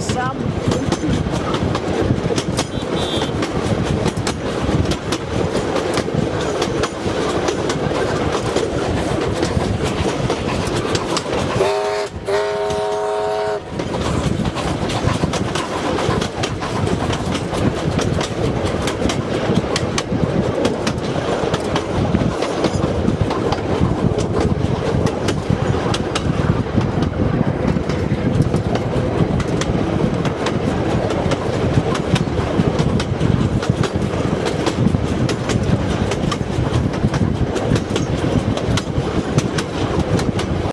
some